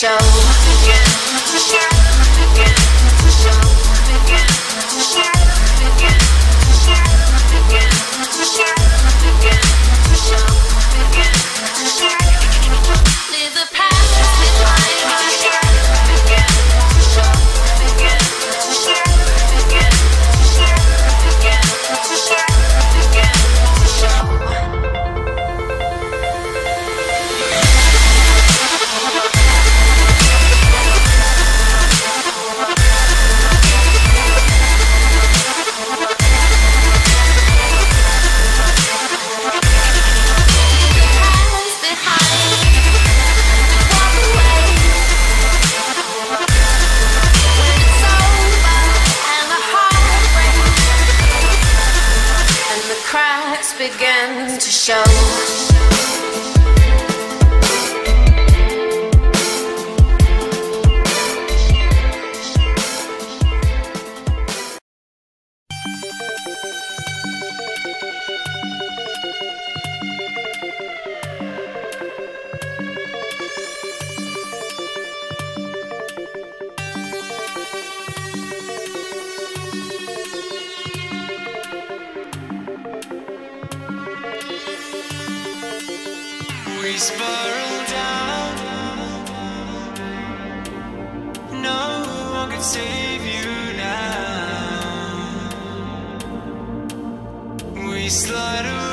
show. again to show. Every spiral down. No one can save you now. We slide away